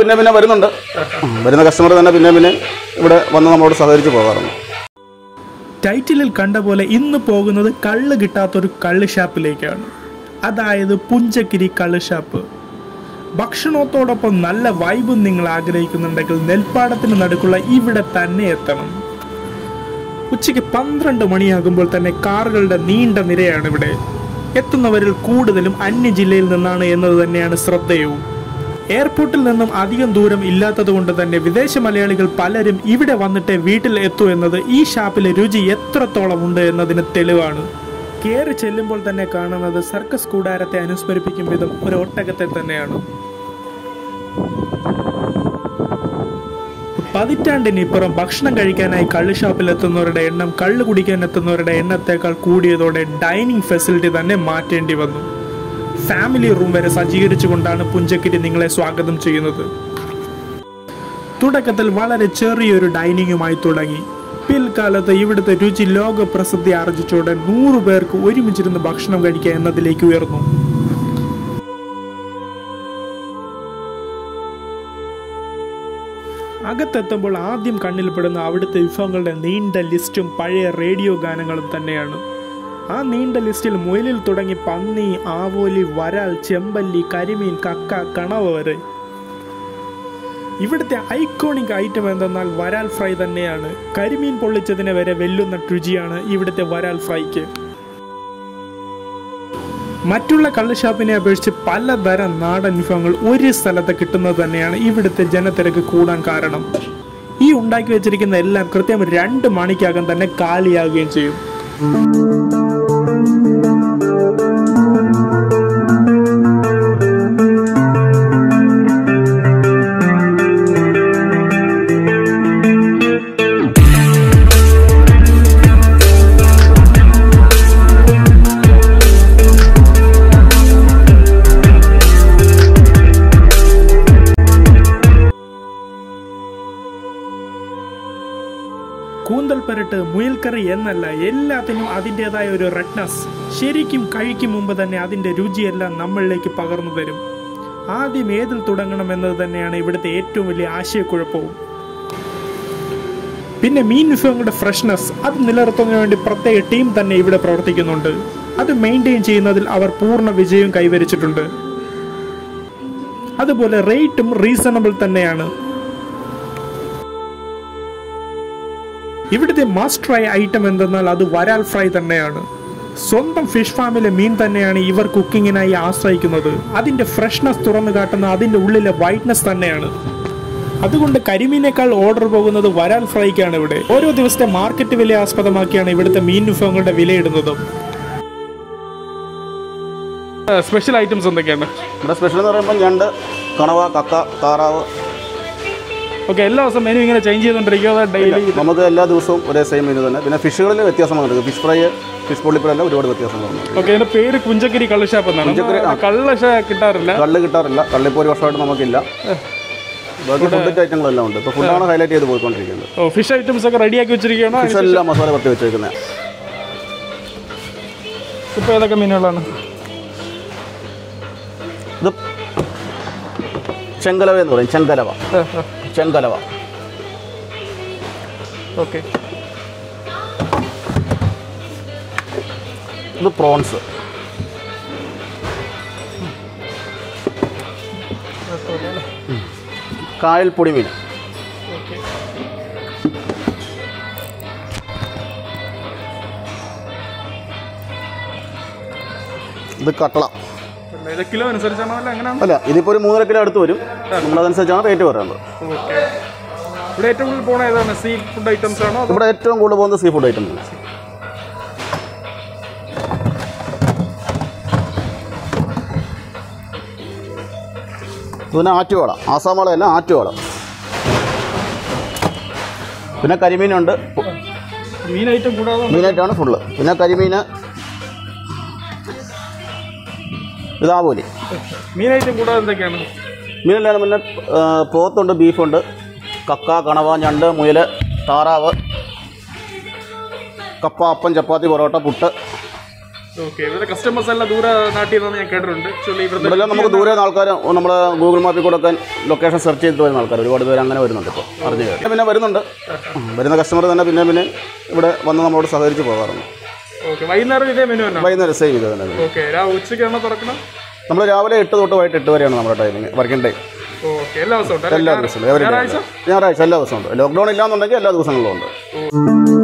പിന്നെ പിന്നെ വരുന്നുണ്ട്. വരുന്ന കസ്റ്റമർ തന്നെ പിന്നെ പിന്നെ ഇവിടെ വന്ന് നമ്മളോട് സഹകരിച്ച് പോകാറുണ്ട്. ടൈറ്റിലിൽ കണ്ട പോലെ ഇന്ന് പോകുന്നത് കള്ള് കിട്ടാത്തൊരു കള്ള് ഷാപ്പിലേക്കാണ്. അതായത് പുഞ്ചക്കിരി കള്ള് ഷാപ്പ്. ഭക്ഷണത്തോടൊപ്പം നല്ല വൈബും നിങ്ങൾ ആഗ്രഹിക്കുന്നുണ്ടെങ്കിൽ നെൽപ്പാടത്തിന് നടുക്കുള്ള ഇവിടെ തന്നെ എത്തണം. ഉച്ചയ്ക്ക് പന്ത്രണ്ട് മണിയാകുമ്പോൾ തന്നെ കാറുകളുടെ നീണ്ട നിരയാണ് ഇവിടെ. എത്തുന്നവരിൽ കൂടുതലും അന്യ ജില്ലയിൽ നിന്നാണ് എന്നത് തന്നെയാണ് ശ്രദ്ധേയവും. എയർപോർട്ടിൽ നിന്നും അധികം ദൂരം ഇല്ലാത്തതുകൊണ്ട് തന്നെ വിദേശ മലയാളികൾ പലരും ഇവിടെ വന്നിട്ട് വീട്ടിൽ എത്തൂ എന്നത് ഈ ഷാപ്പിലെ രുചി എത്രത്തോളം ഉണ്ട് എന്നതിന് തെളിവാണ്. കയറി ചെല്ലുമ്പോൾ തന്നെ കാണുന്നത് സർക്കസ് കൂടാരത്തെ അനുസ്മരിപ്പിക്കും വിധം ഒരു ഒട്ടകത്തെ തന്നെയാണ്. പതിറ്റാണ്ടിനിപ്പുറം ഭക്ഷണം കഴിക്കാനായി കള്ള് ഷാപ്പിൽ എത്തുന്നവരുടെ എണ്ണം കള്ള് കുടിക്കാൻ എത്തുന്നവരുടെ എണ്ണത്തേക്കാൾ കൂടിയതോടെ ഡൈനിങ് ഫെസിലിറ്റി തന്നെ മാറ്റേണ്ടി വന്നു. ഫാമിലി റൂം വരെ സജ്ജീകരിച്ചുകൊണ്ടാണ് പുഞ്ചക്കിരി നിങ്ങളെ സ്വാഗതം ചെയ്യുന്നത്. തുടക്കത്തിൽ വളരെ ചെറിയൊരു ഡൈനിങ്ങുമായി തുടങ്ങി. പിൽക്കാലത്ത് ഇവിടുത്തെ രുചി ലോക പ്രസിദ്ധി ആർജിച്ചോടെ നൂറു പേർക്ക് ഒരുമിച്ചിരുന്ന് ഭക്ഷണം കഴിക്കുക എന്നതിലേക്ക് ഉയർന്നു. അകത്തെത്തുമ്പോൾ ആദ്യം കണ്ണിൽപ്പെടുന്ന അവിടുത്തെ വിഭവങ്ങളുടെ നീണ്ട ലിസ്റ്റും പഴയ റേഡിയോ ഗാനങ്ങളും തന്നെയാണ്. ആ നീണ്ട ലിസ്റ്റിൽ മുയലിൽ തുടങ്ങി പന്നി ആവോലി വരാൽ ചെമ്പല്ലി കരിമീൻ കക്ക കണവ വരെ. ഇവിടുത്തെ ഐക്കോണിക് ഐറ്റം എന്തെന്നാൽ വരാൽ ഫ്രൈ തന്നെയാണ്. കരിമീൻ പൊള്ളിച്ചതിനെ വരെ വെല്ലുന്ന രുചിയാണ് ഇവിടുത്തെ വരാൽ ഫ്രൈക്ക്. മറ്റുള്ള കള്ളുഷാപ്പിനെ അപേക്ഷിച്ച് പലതരം നാടൻ വിഭവങ്ങൾ ഒരു സ്ഥലത്ത് കിട്ടുന്നത് തന്നെയാണ് ഇവിടുത്തെ ജനത്തിരക്ക് കൂടാൻ കാരണം. ഈ ഉണ്ടാക്കി വെച്ചിരിക്കുന്ന എല്ലാം കൃത്യം രണ്ട് മണിക്കകം തന്നെ കാലിയാകുകയും ചെയ്യും. കൂന്തൽ പെരട്ട് മുയൽക്കറി എന്നല്ല എല്ലാത്തിനും അതിന്റെതായ ഒരു റെഡ്നസ് ശരിക്കും കഴിക്കും മുമ്പ് തന്നെ അതിന്റെ രുചിയെല്ലാം നമ്മളിലേക്ക് പകർന്നു തരും. ആദ്യം ഏതിൽ തുടങ്ങണം എന്നത് തന്നെയാണ് ഇവിടുത്തെ ഏറ്റവും വലിയ ആശയക്കുഴപ്പവും. പിന്നെ മീൻ വിഭവങ്ങളുടെ ഫ്രഷ്നസ് അത് നിലനിർത്തുന്നതിന് വേണ്ടി പ്രത്യേക ടീം തന്നെ ഇവിടെ പ്രവർത്തിക്കുന്നുണ്ട്. അത് മെയിന്റെയിൻ ചെയ്യുന്നതിൽ അവർ പൂർണ വിജയം കൈവരിച്ചിട്ടുണ്ട്. അതുപോലെ റേറ്റും റീസണബിൾ തന്നെയാണ്. ഇവിടുത്തെ മസ്റ്റ് ട്രൈ ഐറ്റം എന്തെന്നാൽ അത് വരാൽ ഫ്രൈ തന്നെയാണ്. സ്വന്തം ഫിഷ് ഫാമിലെ മീൻ തന്നെയാണ് ഇവർ കുക്കിങ്ങിനായി ആശ്രയിക്കുന്നത്. അതിന്റെ ഫ്രഷ്നെസ് തുറന്നു കാട്ടുന്ന അതിന്റെ ഉള്ളിലെ വൈറ്റ്നെസ് തന്നെയാണ്. അതുകൊണ്ട് കരിമീനേക്കാൾ ഓർഡർ പോകുന്നത് വരാൽ ഫ്രൈക്കാണ് ഇവിടെ. ഓരോ ദിവസത്തെ മാർക്കറ്റ് വില ആസ്പദമാക്കിയാണ് ഇവിടുത്തെ മീൻ വിഭവങ്ങളുടെ വിലയിടുന്നതും. സ്പെഷ്യൽ ഐറ്റംസ് എന്തൊക്കെയാണ്? ഇവിടെ സ്പെഷ്യൽ എന്ന് പറയുമ്പോൾ ഞണ്ട് കണവ കക്ക താറാവ് ഓക്കെ എല്ലാ ദിവസവും മെനു ഇങ്ങനെ ചേഞ്ച് ചെയ്തുകൊണ്ടിരിക്കുക ഡെയിലി നമുക്ക് എല്ലാ ദിവസവും ഒരേ സെയിം മെനു തന്നെ. പിന്നെ ഫിഷുകളിൽ വ്യത്യാസമാണ് ഫിഷ് ഫ്രൈ ഫിഷ് പൊള്ളിപ്പഴെല്ലാം ഒരുപാട് വ്യത്യാസം വന്നു. ഓക്കെ ഇതിന്റെ പേര് കുഞ്ചക്കിരി കള്ളുഷാപ്പ് എന്നാണ്. കള്ളശ കിട്ടാറില്ല. കള്ള് കിട്ടാറില്ല. കള്ളിപ്പോൾ ഒരു വർഷമായിട്ട് നമുക്കില്ല ബാക്കി ഐറ്റങ്ങളെല്ലാം ഉണ്ട്. ഇപ്പോൾ ഫുഡാണ് ഹൈലൈറ്റ് ചെയ്ത് പോയിക്കൊണ്ടിരിക്കുന്നത്. ഓ ഫിഷ് ഐറ്റംസ് ഒക്കെ റെഡിയാക്കി വെച്ചിരിക്കുകയാണോ? ഫിഷ് എല്ലാം മസാല പറ്റി വെച്ചേക്കുന്നത് ഇപ്പോൾ ഏതൊക്കെ മീനുകളാണ് ഇത് ചെങ്കലവ എന്ന് പറയും. ചെങ്കലവ. ചെങ്കലവ. ഓക്കെ. ഇത് പ്രോൺസ്. കായൽ പൊടി മീൻ ഇത് കട്ടള. കിലോ അനുസരിച്ചാണോ അല്ല ഇതിപ്പോൾ ഒരു മൂന്നര കിലോ അടുത്ത് വരും. നമ്മളതനുസരിച്ചാണ് റേറ്റ് പറയുന്നത് ഇവിടെ ഏറ്റവും കൂടുതൽ പോണ ഏതാണ്? സീ ഫുഡ് ഐറ്റംസ് ആണോ ഇവിടെ ഏറ്റവും കൂടുതൽ സീ ഫുഡ് ഐറ്റം ആണ്. പിന്നെ ആറ്റുവാള. ആസാം വാളയല്ല ആറ്റുവാള. പിന്നെ കരിമീനുണ്ട്. മീൻ ഐറ്റം കൂടാതെ മീനായിട്ടാണ് ഫുള്ള് പിന്നെ കരിമീൻ ഇതാവൂലി. മീൻ ഐറ്റം കൂടാതെ എന്തൊക്കെയാണ്? മീനല്ലാതെ പിന്നെ പോത്തുണ്ട് ബീഫുണ്ട് കക്ക കണവ ഞണ്ട് മുയൽ താറാവ് കപ്പ അപ്പം ചപ്പാത്തി പൊറോട്ട പുട്ട്. ഓക്കെ കസ്റ്റമേഴ്സ് എല്ലാം ദൂരെ നാട്ടിൽ നിന്നാണ് ഞാൻ കേട്ടിട്ടുണ്ട്. ഇവിടെ നമുക്ക് ദൂരെ ആൾക്കാർ നമ്മൾ ഗൂഗിൾ മാപ്പിൽ കൊടുക്കാൻ ലൊക്കേഷൻ സെർച്ച് ചെയ്തിട്ട് വരുന്ന ആൾക്കാർ ഒരുപാട് പേര് അങ്ങനെ വരുന്നുണ്ട് ഇപ്പോൾ അറിഞ്ഞു കഴിഞ്ഞു പിന്നെ വരുന്നുണ്ട്. വരുന്ന കസ്റ്റമർ തന്നെ പിന്നെ പിന്നെ ഇവിടെ വന്ന് നമ്മളോട് സഹകരിച്ച് പോകാറുണ്ട്. ഓക്കെ വൈകുന്നേരം ഇതേ മെനു തന്നെ. വൈകുന്നേരം സെയിം ഇത് തന്നെ. ഓക്കെ ഉച്ചയ്ക്കാണോ തുറക്കണം? നമ്മൾ രാവിലെ എട്ട് തൊട്ട് വൈകിട്ട് എട്ട് വരെയാണ് നമ്മുടെ ടൈമിങ് വർക്കിംഗ് ടൈം എല്ലാ ദിവസവും എല്ലാ ദിവസവും ഞായറാഴ്ച? എല്ലാ ദിവസവും ഉണ്ട്. ലോക്ക്ഡൗൺ ഇല്ലാന്നുണ്ടെങ്കിൽ എല്ലാ ദിവസങ്ങളിലും ഉണ്ട്.